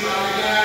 Hallelujah.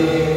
Amém.